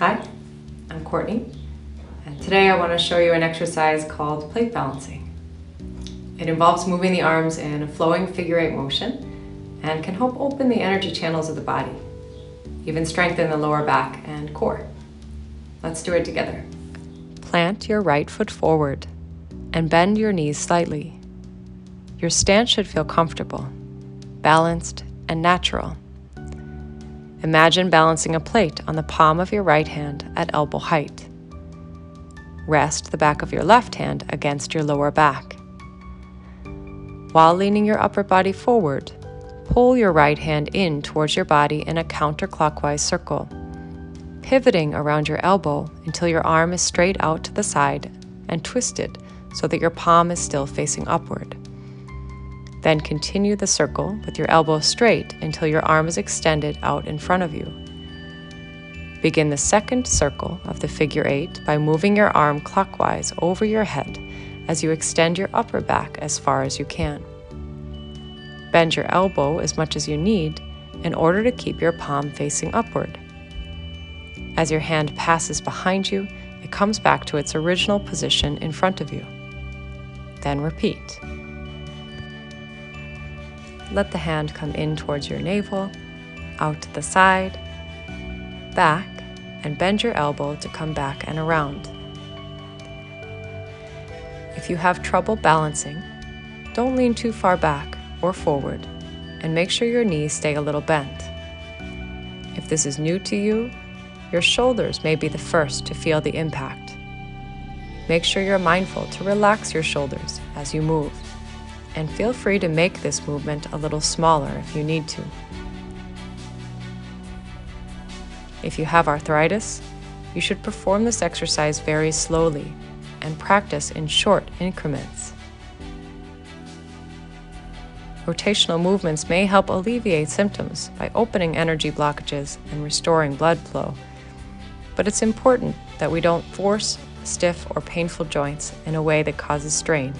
Hi, I'm Courtney, and today I want to show you an exercise called plate balancing. It involves moving the arms in a flowing figure eight motion and can help open the energy channels of the body, even strengthen the lower back and core. Let's do it together. Plant your right foot forward and bend your knees slightly. Your stance should feel comfortable, balanced, and natural. Imagine balancing a plate on the palm of your right hand at elbow height. Rest the back of your left hand against your lower back. While leaning your upper body forward, pull your right hand in towards your body in a counterclockwise circle, pivoting around your elbow until your arm is straight out to the side and twisted so that your palm is still facing upward. Then continue the circle with your elbow straight until your arm is extended out in front of you. Begin the second circle of the figure eight by moving your arm clockwise over your head as you extend your upper back as far as you can. Bend your elbow as much as you need in order to keep your palm facing upward. As your hand passes behind you, it comes back to its original position in front of you. Then repeat. Let the hand come in towards your navel, out to the side, back, and bend your elbow to come back and around. If you have trouble balancing, don't lean too far back or forward, and make sure your knees stay a little bent. If this is new to you, your shoulders may be the first to feel the impact. Make sure you're mindful to relax your shoulders as you move and feel free to make this movement a little smaller if you need to. If you have arthritis, you should perform this exercise very slowly and practice in short increments. Rotational movements may help alleviate symptoms by opening energy blockages and restoring blood flow, but it's important that we don't force stiff or painful joints in a way that causes strain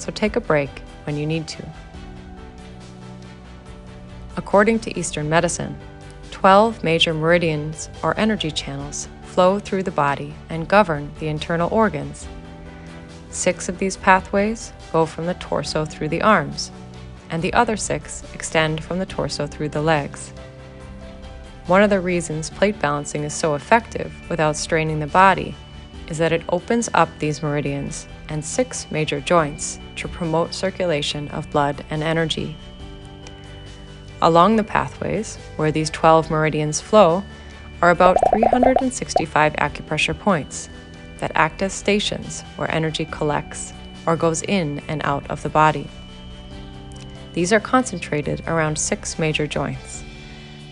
so take a break when you need to. According to Eastern medicine, 12 major meridians or energy channels flow through the body and govern the internal organs. Six of these pathways go from the torso through the arms, and the other six extend from the torso through the legs. One of the reasons plate balancing is so effective without straining the body is that it opens up these meridians and six major joints to promote circulation of blood and energy. Along the pathways, where these 12 meridians flow, are about 365 acupressure points that act as stations where energy collects or goes in and out of the body. These are concentrated around six major joints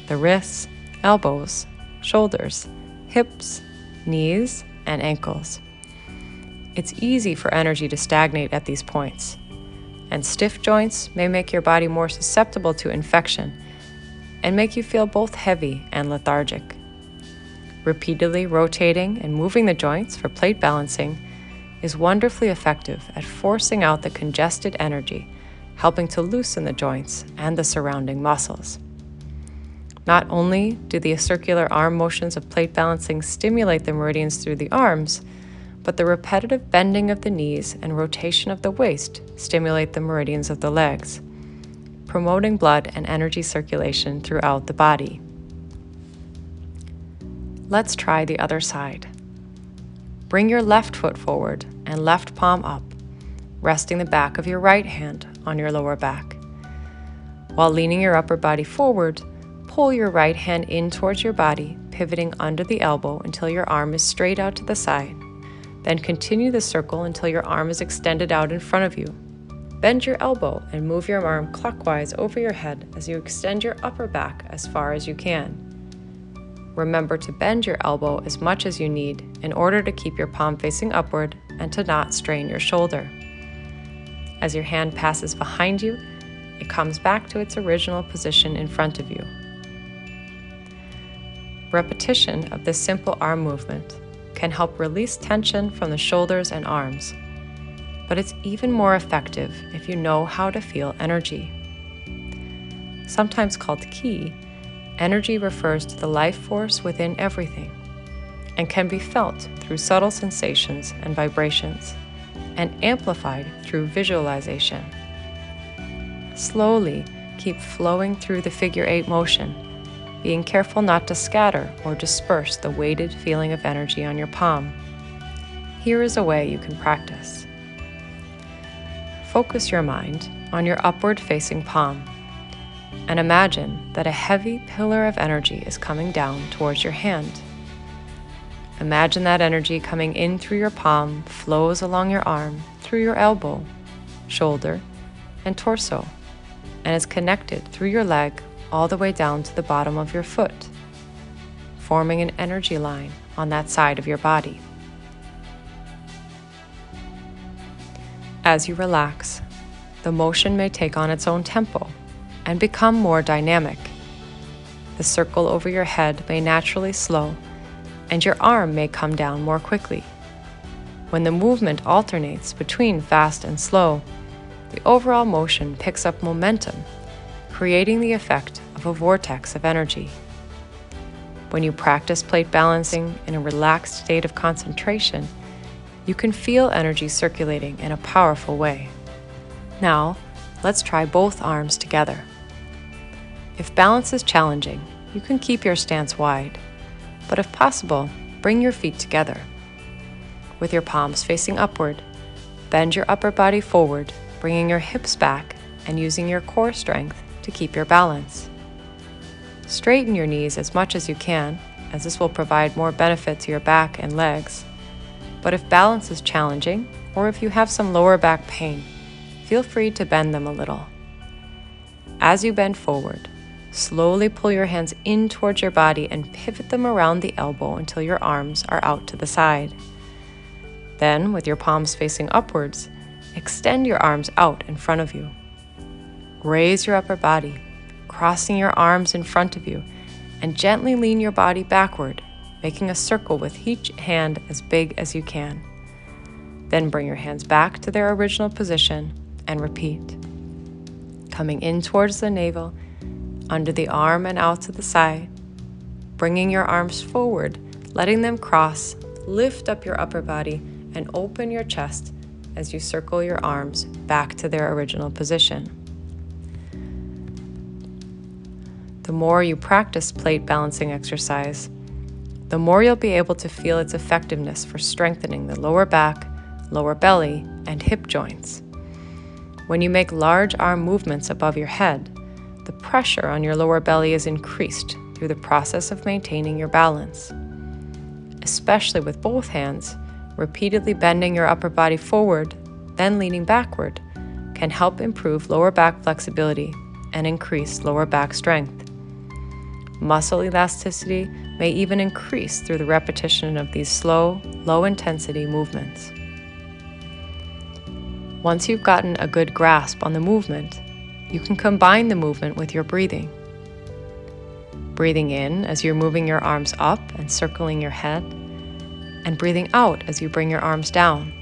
the wrists, elbows, shoulders, hips, knees, and ankles. It's easy for energy to stagnate at these points, and stiff joints may make your body more susceptible to infection and make you feel both heavy and lethargic. Repeatedly rotating and moving the joints for plate balancing is wonderfully effective at forcing out the congested energy, helping to loosen the joints and the surrounding muscles. Not only do the circular arm motions of plate balancing stimulate the meridians through the arms, but the repetitive bending of the knees and rotation of the waist stimulate the meridians of the legs, promoting blood and energy circulation throughout the body. Let's try the other side. Bring your left foot forward and left palm up, resting the back of your right hand on your lower back. While leaning your upper body forward, pull your right hand in towards your body, pivoting under the elbow until your arm is straight out to the side. Then continue the circle until your arm is extended out in front of you. Bend your elbow and move your arm clockwise over your head as you extend your upper back as far as you can. Remember to bend your elbow as much as you need in order to keep your palm facing upward and to not strain your shoulder. As your hand passes behind you, it comes back to its original position in front of you. Repetition of this simple arm movement can help release tension from the shoulders and arms. But it's even more effective if you know how to feel energy. Sometimes called ki, energy refers to the life force within everything. and can be felt through subtle sensations and vibrations, and amplified through visualization. Slowly keep flowing through the figure eight motion, being careful not to scatter or disperse the weighted feeling of energy on your palm. Here is a way you can practice. Focus your mind on your upward facing palm and imagine that a heavy pillar of energy is coming down towards your hand. Imagine that energy coming in through your palm flows along your arm, through your elbow, shoulder, and torso, and is connected through your leg all the way down to the bottom of your foot, forming an energy line on that side of your body. As you relax, the motion may take on its own tempo and become more dynamic. The circle over your head may naturally slow and your arm may come down more quickly. When the movement alternates between fast and slow, the overall motion picks up momentum, creating the effect of a vortex of energy. When you practice plate balancing in a relaxed state of concentration, you can feel energy circulating in a powerful way. Now, let's try both arms together. If balance is challenging, you can keep your stance wide but if possible, bring your feet together. With your palms facing upward, bend your upper body forward, bringing your hips back and using your core strength to keep your balance. Straighten your knees as much as you can, as this will provide more benefit to your back and legs. But if balance is challenging, or if you have some lower back pain, feel free to bend them a little. As you bend forward, Slowly pull your hands in towards your body and pivot them around the elbow until your arms are out to the side. Then, with your palms facing upwards, extend your arms out in front of you. Raise your upper body, crossing your arms in front of you, and gently lean your body backward, making a circle with each hand as big as you can. Then bring your hands back to their original position and repeat. Coming in towards the navel under the arm and out to the side, bringing your arms forward, letting them cross, lift up your upper body, and open your chest as you circle your arms back to their original position. The more you practice plate balancing exercise, the more you'll be able to feel its effectiveness for strengthening the lower back, lower belly, and hip joints. When you make large arm movements above your head, the pressure on your lower belly is increased through the process of maintaining your balance. Especially with both hands, repeatedly bending your upper body forward, then leaning backward, can help improve lower back flexibility and increase lower back strength. Muscle elasticity may even increase through the repetition of these slow, low intensity movements. Once you've gotten a good grasp on the movement, you can combine the movement with your breathing. Breathing in as you're moving your arms up and circling your head, and breathing out as you bring your arms down.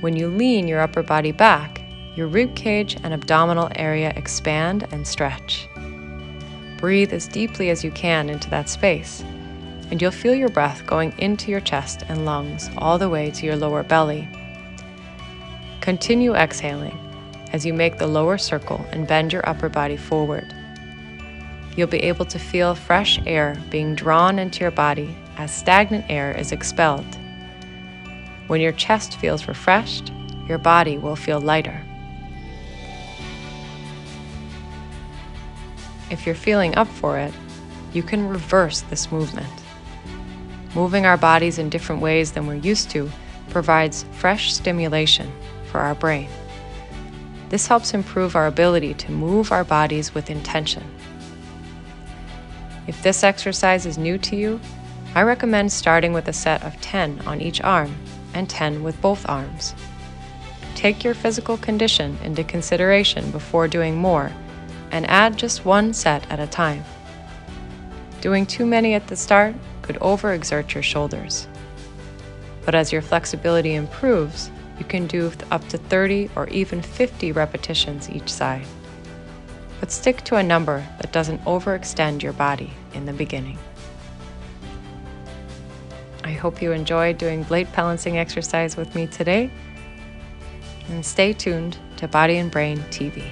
When you lean your upper body back, your rib cage and abdominal area expand and stretch. Breathe as deeply as you can into that space, and you'll feel your breath going into your chest and lungs all the way to your lower belly. Continue exhaling as you make the lower circle and bend your upper body forward. You'll be able to feel fresh air being drawn into your body as stagnant air is expelled. When your chest feels refreshed, your body will feel lighter. If you're feeling up for it, you can reverse this movement. Moving our bodies in different ways than we're used to provides fresh stimulation for our brain. This helps improve our ability to move our bodies with intention. If this exercise is new to you, I recommend starting with a set of 10 on each arm and 10 with both arms. Take your physical condition into consideration before doing more and add just one set at a time. Doing too many at the start could overexert your shoulders. But as your flexibility improves, you can do up to 30 or even 50 repetitions each side. But stick to a number that doesn't overextend your body in the beginning. I hope you enjoyed doing plate balancing exercise with me today. And stay tuned to Body and Brain TV.